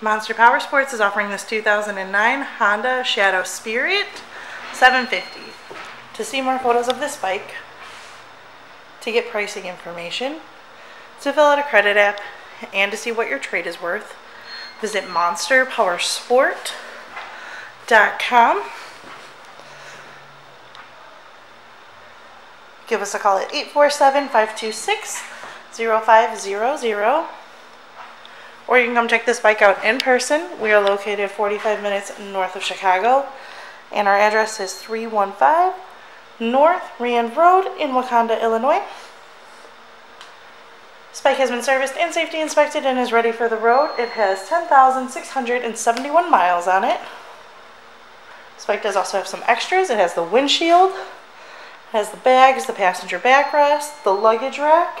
Monster Power Sports is offering this 2009 Honda Shadow Spirit 750. To see more photos of this bike, to get pricing information, to fill out a credit app, and to see what your trade is worth, visit monsterpowersport.com. Give us a call at 847 526 0500 or you can come check this bike out in person. We are located 45 minutes north of Chicago, and our address is 315 North Rand Road in Wauconda, Illinois. This bike has been serviced and safety inspected and is ready for the road. It has 10,671 miles on it. This bike does also have some extras. It has the windshield, has the bags, the passenger backrest, the luggage rack,